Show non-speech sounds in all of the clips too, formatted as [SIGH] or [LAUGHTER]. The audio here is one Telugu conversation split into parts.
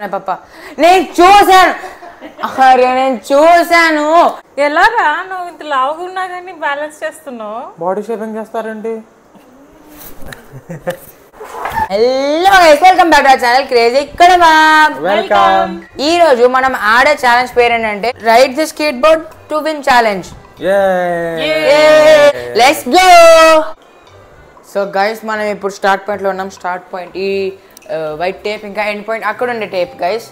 పప్ప నేను చూశాను. అరే నేను చూశాను. ఎలా రా నువ్వు ఇంత లావుగా ఉన్నా కానీ బ్యాలెన్స్ చేస్తున్నావు. బాడీ షేపింగ్ చేస్తారండి. Hello welcome back to channel crazy ఇక్కడ వెల్కమ్ ఈ రోజు మనం ఆడే ఛాలెంజ్ పేరు ఏంటంటే ride the skateboard to win challenge let's go so guys మనం ఇప్పుడు స్టార్ట్ పాయింట్లో ఉన్నాం. స్టార్ట్ పాయింట్ ఈ వైట్ టేప్ ఇంకా ఎండ్ పాయింట్ అక్కడ ఉండే tape guys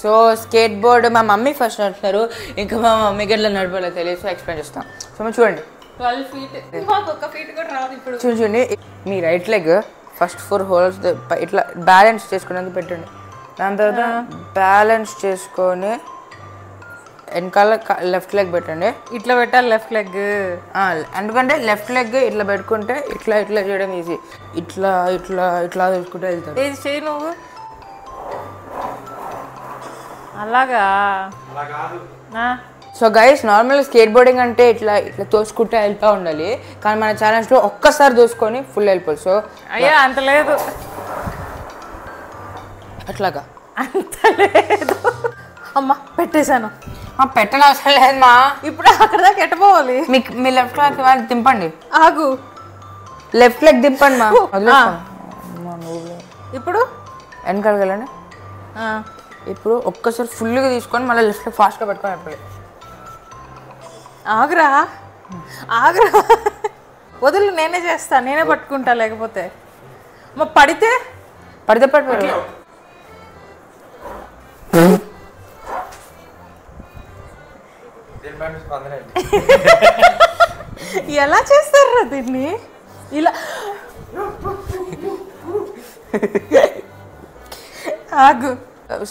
so skateboard మా మమ్మీ ఫస్ట్ నడుపుతారు. ఇంకా మా మమ్మీకి ఎట్లా నడపాలో తెలియదు. సో ఎక్స్ప్లెయిన్ చేస్తాం. సో చూడండి. ట్వెల్వ్ ఫీట్ మాకు ఒక ఫీట్ కూడా రాదు ఇప్పుడు. చూడండి చూడండి. మీ right leg first four holes ఇట్లా బ్యాలెన్స్ చేసుకునేందుకు పెట్టండి. దాని తర్వాత బ్యాలెన్స్ చేసుకొని వెనకాల లెఫ్ట్ లెగ్ పెట్టండి. ఇట్లా పెట్టాలి లెఫ్ట్ లెగ్ ఆ, ఎందుకంటే లెఫ్ట్ లెగ్ ఇట్లా పెట్టుకుంటే ఇట్లా ఇట్లా చేయడం ఈజీ ఇట్లా ఇట్లా ఇట్లా చూసుకుంటే వెళ్తారు. ఏది చేయి నువ్వు? అలాగా? ఆ, so guys normal skateboarding అంటే ఇట్లా ఇట్లా తోసుకుంటే వెళ్తూ ఉండాలి. కానీ మన ఛాలెంజ్లో ఒక్కసారి దోసుకొని ఫుల్ వెళ్ళిపోదు సో అయ్యా అంత లేదు. అట్లాగా. అంత లేదు. అమ్మ పెట్టేశాను. పెట్టని అవసరం లేదు మా ఇప్పుడు అక్కడ దాకా ఎట్టపోవాలి మీకు మీ లెఫ్ట్ లెగ్ దింపండి. ఆగు. లెఫ్ట్ లెగ్ దింపండి మా. ఇప్పుడు? వెనకాలకి వెళ్ళండి. ఇప్పుడు ఒక్కసారి ఫుల్గా తీసుకొని మళ్ళీ లెఫ్ట్ లెగ్ ఫాస్ట్గా పెట్టుకొని వెళ్ళిపోయి. ఆగురా. ఆగురా. వదులు నేనే చేస్తా. నేనే పట్టుకుంటా లేకపోతే. మా పడితే? పడితే పడిపోయి ఎలా చేస్తారా దీన్ని? ఇలా. ఆగు.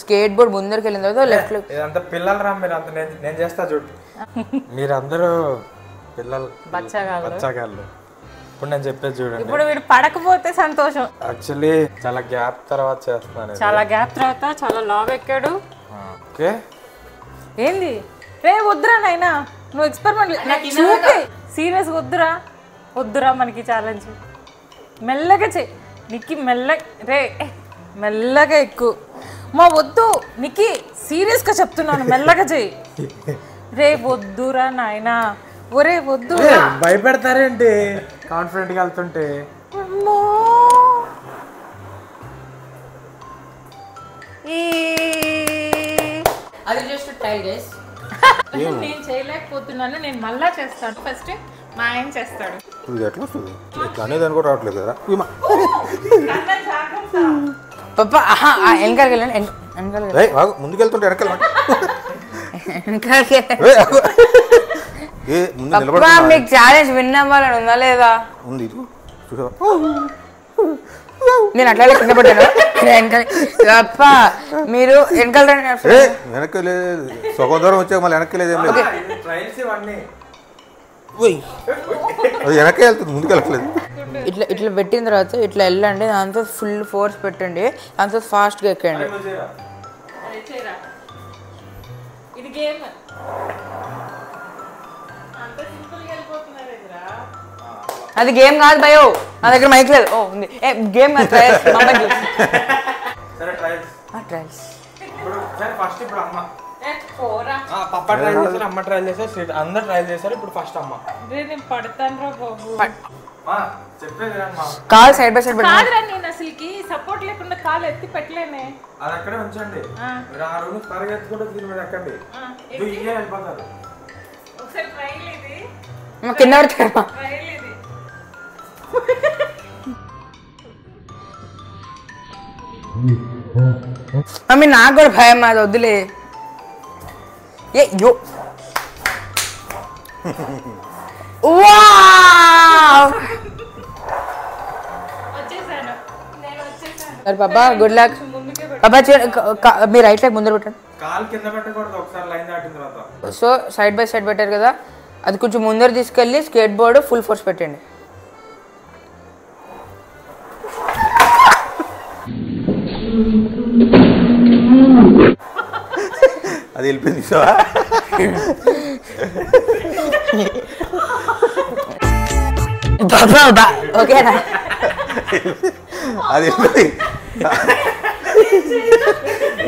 స్కేట్ బోర్డ్ ముందరికి వెళ్ళిన తర్వాత లెఫ్ట్ ఇదంతా పిల్లలు రా మీరు అంత నేను నేను చేస్తా చూడు. మీరందరూ పిల్లలు బచ్చగాళ్ళు. ఇప్పుడు నేను చెప్పేది చూడండి. ఇప్పుడు వీడు పడకపోతే సంతోషం. యాక్చువల్లీ చాలా గ్యాప్ తర్వాత చేస్తున్నాను. చాలా గ్యాప్ తర్వాత చాలా లావ్ ఎక్కాడు. ఓకే. ఏంది? రే వద్దురా నాయనా. నువ్వు ఎక్స్పెరిమెంట్ చూపి. సీరియస్ వద్దురా. వద్దురా మనకి ఛాలెంజ్ మెల్లగా చెయ్యి నిక్కి మెల్ల రే మెల్లగా ఎక్కువ మా వద్దు. నిక్కి సీరియస్గా చెప్తున్నాను. మెల్లగా చెయ్యి రే వద్దురా నాయనా. ఒరే వద్దు భయపెడతారేంటి? కాన్ఫిడెంట్గా వెళ్తుంటే. అది జస్ట్ గైస్ [LAUGHS] నేను చేయలేకపోతున్నాను. నేను మళ్ళా చేస్తాను. ఫస్ట్ మా ఆయన చేస్తాడు. ఇది ఎట్లా వస్తుంది? ఇట్లా అనేది అని కూడా రావట్లేదు కదా. పప్ప వెనకాలకి వెళ్ళండి. వెన- వెనకాలకి ఏయ్, ఆగు, ముందుకెళ్తుంటే వెనకాల మీకు ఛాలెంజ్ విన్ అవ్వాలని ఉందా లేదా? ఉంది చూసావా? నేను అట్లా కింద పడ్డాను. పప్ప మీరు వెనకాల వెనక్కి లేదు సగం దూరం వచ్చాక మళ్ళీ వెనక్కి లేదు. అది వెనక్కి వెళ్తుంది ముందుకు వెళ్ళట్లేదు. ఇట్లా ఇట్లా పెట్టిన తర్వాత ఇట్లా వెళ్ళండి దాంతో ఫుల్ ఫోర్స్ పెట్టండి దాంతో ఫాస్ట్గా ఎక్కండి. ఇది గేమ్ అంత సింపుల్గా వెళ్ళిపోతున్నారు ఎదురా అది గేమ్ కాదు భయో. నా దగ్గర మైక్ లేదు. ఓ ఉంది. ఏ గేమ్ ట్రయల్స్ మా అమ్మాయికి తెలుసు. సరే ట్రైల్స్ ఆ, ట్రయల్స్ ఇప్పుడు సరే ఫస్ట్ ఇప్పుడు అమ్మ. ఏ, పోరా. ఆ, పప్ప ట్రైల్ చేశారు అమ్మ ట్రైల్ చేశారు శ్రీ- అందరు ట్రైల్ చేశారు ఇప్పుడు ఫస్ట్ అమ్మ. నేను పడతాను రా బాబు మా చెప్పేది వినండి మా. కాల్ సైడ్ బై సైడ్ కాదురా నేను అసలుకి సపోర్ట్ లేకుండా కాలు ఎత్తి పెట్టలేనే. అది అక్కడే ఉంచండి. ఆ. మీరు ఆ రూమ్ పరిగెత్తుకుంటూ దీని మీద ఎక్కండి. ఇది ఇయ్యే వెళ్ళిపోతారు. ఒకసారి ట్రైల్ ఇది. అమ్మ, కింద పడతారమ్మా ట్రైల్ ఇది. [LAUGHS] మమ్మీ నాకు కూడా భయం అది వద్దులే ఏ యో వావ్! వచ్చేసాను నేను వచ్చేసాను సరే పాపా గుడ్ లక్ ముందుకే పాపా చూ- క- క- మీ రైట్ లెగ్ ముందర పెట్టండి కాలు కింద పెట్టకూడదు ఒకసారి లైన్ దాటిన తర్వాత. సో సైడ్ బై సైడ్ పెట్టారు కదా. అది కొంచెం ముందర తీసుకెళ్ళి స్కేట్ బోర్డ్ ఫుల్ ఫోర్స్ పెట్టండి. అది వెళ్ళిపోయింది చూసావా? ఓకేనా? అది వెళ్ళిపోయింది.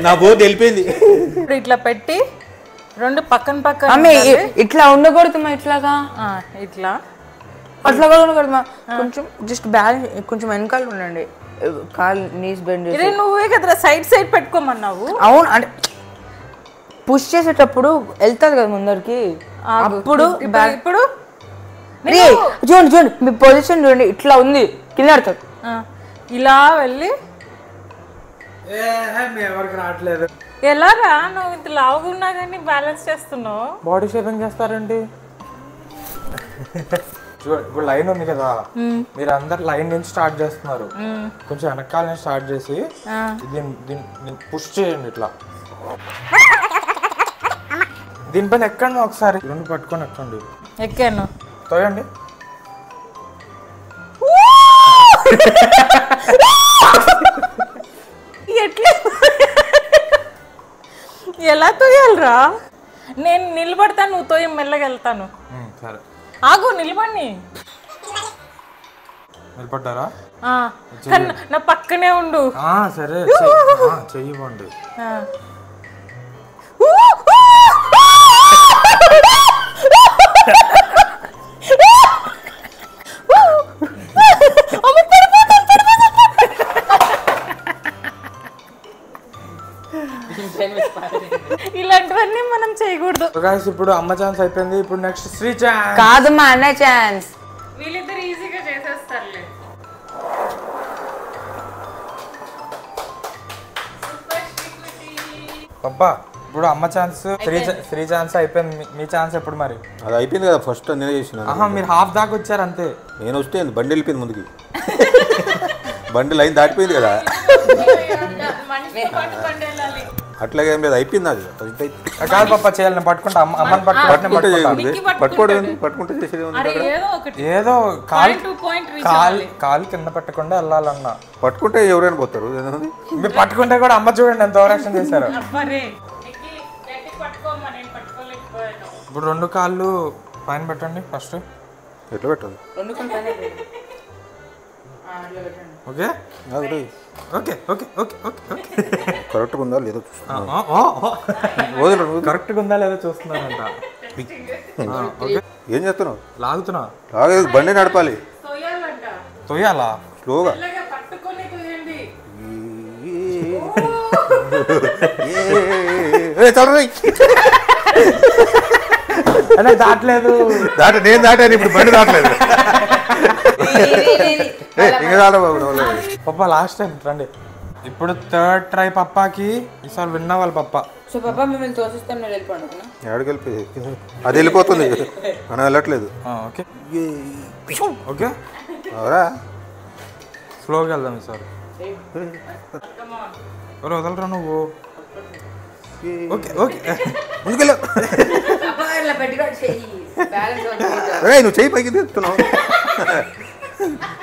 నా బోర్డు వెళ్ళిపోయింది. ఇప్పుడు ఇట్లా పెట్టి రెండు పక్కన పక్కన ఇట్లా ఉండకూడదు మా ఇట్లాగా? ఆ, ఇట్లా. అట్లా కూడా ఉండకూడదు మా కొంచెం జస్ట్ బ్యాలెన్స్ కొంచెం వెనకాల ఉండండి. కాల్ నీస్ బెండ్ చేసి ఇరే నువ్వే కదా సైడ్ సైడ్ పెట్టుకోమన్నావు. అవును అంటే పుష్ చేసేటప్పుడు వెళ్తుంది కదా ముందరికి. అప్పుడు ఇప్పుడు- చూడండి చూడండి మీ పొజిషన్ చూడండి ఇట్లా ఉంది కింద పడుతుంది ఆ, ఇలా వెళ్ళి ఏ మీ ఎవరికి రావట్లేదు. ఎలా రా నువ్వు ఇంత లావుగా ఉన్నా కానీ బ్యాలెన్స్ చేస్తున్నావు. బాడీ షేపింగ్ చేస్తారండి ఇప్పుడు లైన్ ఉంది కదా. మీరు అందరు లైన్ నుంచి స్టార్ట్ చేస్తున్నారు. కొంచెం వెనకాల నుంచి స్టార్ట్ చేసి దీన్ని పుష్ చేయండి ఇట్లా. దీనిపైన ఎక్కండి ఒకసారి. రెండు పట్టుకొని ఎక్కండి. ఎక్కాను. తోయండి ఎట్లా? ఎలా తోయాలరా నేను నిలబడతాను నువ్వు తోయం మెల్లగా వెళ్తాను. ఉమ్, సరే. ఆగు నిలబడి. నిలబడ్డారా? నా పక్కనే ఉండు. ఆ, సరే చెయ్యి- ఇలాంటివన్నీ మనం చేయకూడదు. సో guys, ఇప్పుడు అమ్మ ఛాన్స్ అయిపోయింది. ఇప్పుడు నెక్స్ట్ శ్రీ ఛాన్స్ కాదు మా అన్న ఛాన్స్ వీళ్ళిద్దరు ఈజీగా చేసేస్తారులే. పప్పా ఇప్పుడు అమ్మ ఛాన్స్ శ్రీ శ్రీ ఛాన్స్ అయిపోయింది. మీ- మీ ఛాన్స్ ఎప్పుడు మరి? అది అయిపోయింది కదా ఫస్ట్ నేనే చేసిన. ఆహా మీరు హాఫ్ దాకా వచ్చారు అంతే. నేను వస్తే బండి వెళ్ళిపోయింది ముందుకి. బండి లైన్ దాటిపోయింది కదా. [LAUGHS] అట్లాగే ఏం లేదు అయిపోయింది అది. కాదు పప్ప చేయాలి నేను పట్టుకుంటా అమ్మ అమ్మని పట్టుకుంటా పట్టుకోవడం? పట్టుకుంటే. చేసేది ఉంది అరే ఏదో ఒకటి. ఏదో కాలు కాలు కాలు కింద పెట్టకుండా వెళ్ళాలన్నా. పట్టుకుంటే ఎవరైనా పోతారు? మీరు పట్టుకుంటే కూడా అమ్మ చూడండి ఎంత ఓవరాక్షన్ చేశారు. అబ్బరే ఎక్కి గట్టి పట్టుకోమ్మా నేను పట్టుకోలేకపోయాను. ఇప్పుడు రెండు కాళ్ళు పైన పెట్టండి ఫస్ట్. ఎట్లా పెట్టాలి? ఓకే అది రేయ్. Okay okay okay okay okay కరెక్ట్గా ఉందా లేదో చూస్తున్నా వదిలేరు కరెక్ట్గా ఉందా లేదా ఓకే ఏం చేస్తున్నావు లాగుతున్నా లాగే బండి నడపాలి తోయాలంట తొయ్యాలా స్లోగా అదే దాటలేదు దాట నేను దాటాను ఇప్పుడు బండి దాటలేదు బాబు. పప్ప లాస్ట్ టైం రండి. ఇప్పుడు థర్డ్ ట్రై పప్పాకి ఈసారి విన్నా వాళ్ళ పప్ప. సో పాప మిమ్మల్ని తోసిస్తాం నేను వెళ్ళిపోండి? ఎక్కడికి వెళ్ళిపోయి అది వెళ్ళిపోతుంది. మనం వెళ్ళట్లేదు. ఆ, ఓకే. ఓకే. అవరా స్లోగా వెళ్దాం ఈసారి. ఎవరు వదలరా నువ్వు? Okay okay. ముందుకెళ్ళు. నువ్వు చెయ్యి పైకి తీస్తున్నావు పప్ప [LAUGHS] పప్ప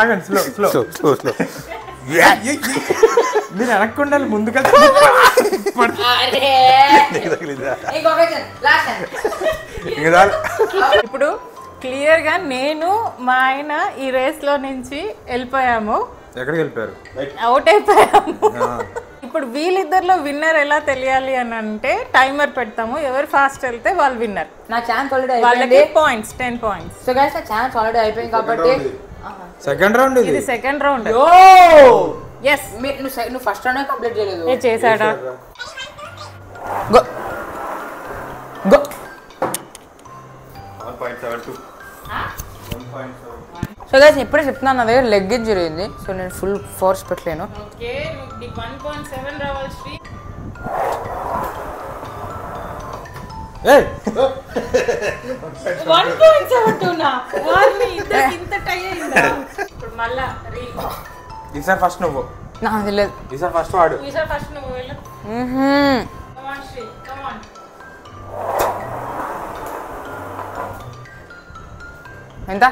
ఆగండి slow slow slow slow slow మీరు వెనక్కుండాలి ముందుకెళ్తే. ఇప్పుడు క్లియర్గా నేను మా ఆయన ఈ రేస్లో నుంచి వెళ్ళిపోయాము. ఎక్కడికి వెళ్ళిపోయారు? అవుట్ అయిపోయాము. ఇప్పుడు వీళ్ళిద్దరిలో విన్నర్ ఎలా తెలియాలి అని అంటే టైమర్ పెడతాము. ఎవరు ఫాస్ట్ వెళ్తే వాళ్ళు విన్నర్ నా ఛాన్స్ ఆల్రెడీ వాళ్ళకి అయిపోయింది points ten points so guys నా ఛాన్స్ ఆల్రెడీ అయిపోయింది కాబట్టి సెకండ్ రౌండ్ ఇది. ఇది సెకండ్ రౌండ్ ఓ ఎస్ మీరు నువ్వు సె- నువ్వు ఫస్ట్ రౌండ్ కంప్లీట్ చేయలేదు. ఏ చేశాడా? గో గో సో గైస్ ఇప్పుడే చెప్తున్నాను నా దగ్గర లెగ్ జరిగింది సో నేను ఫుల్ ఫోర్స్ పెట్టలేను. ఈసారి ఫస్ట్ నువ్వు. నాకు తెలియదు. ఈసారి ఫస్ట్ వాడు. ఈసారి ఫస్ట్ నువ్వు వెళ్ళు. ఎంత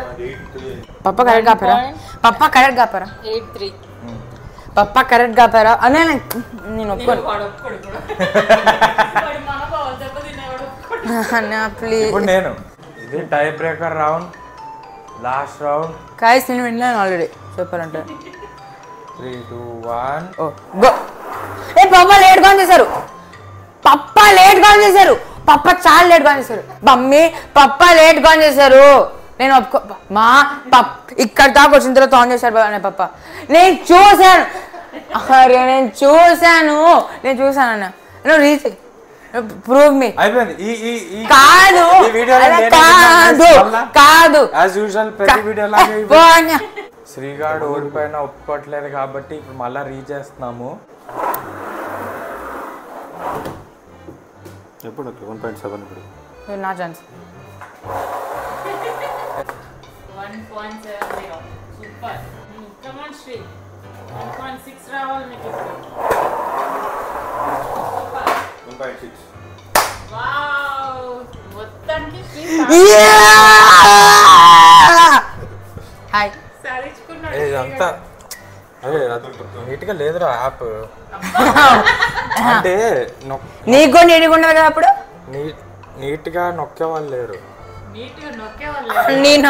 పప్ప కరెక్ట్ కాపారా పప్ప కరెక్ట్ కాపారా ఎయిట్ త్రీ పప్ప కరెక్ట్ కాపారా అనే నేను ఒప్పుకోను ప్లీజ్ నేను ఇది tie breaker round last round guys నేను విన్నాను ఆల్రెడీ చెప్పాలంటే త్రీ టూ వన్ ఓ గో ఏ పప్ప లేట్గా చేశారు పప్ప లేట్గా చేశారు పప్ప చాలా లేట్గా చేశారు మమ్మీ పప్ప లేట్గా చేశారు నేను ఒప్పుకో మా పప్ ఇక్కడ దాకా వచ్చిన తర్వాత ఆన్ చేశారు బాగా పప్ప. నేను చూశాను. అరే నేను చూశాను. నేను చూశాను అన్న నువ్వు రీచ్ ప్రూవ్ మీ అయిపోయింది. ఈ ఈ ఈ కాదు. కాదు? కాదు. శ్రీగాడు ఓడిపోయినా ఒప్పుకోవట్లేదు కాబట్టి ఇప్పుడు మళ్ళీ రీచేస్తున్నాము ఎప్పుడు? వన్ పాయింట్ సెవెన్ ఇప్పుడు. నా chance point seven zero super come on Shri one point six రావాలి మీకు ఇప్పుడు వన్ పాయింట్ సిక్స్ వావ్ మొత్తానికి శ్రీ హాయ్ [LAUGHS] సాధించుకున్నాడు ఇదంతా. అదే నీట్గా లేదురా యాప్. అంటే నొక్- నీడిగా ఉండదు కదా అప్పుడు? నీ నీట్గా నొక్కే వాళ్ళు లేరు. నీట్గా నొక్కే వాళ్ళు నేను